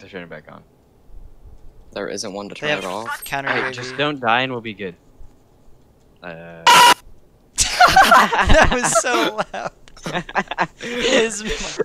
To turn it back on. There isn't one to turn it off. counter hey, just don't die and we'll be good. Uh, that was so loud. His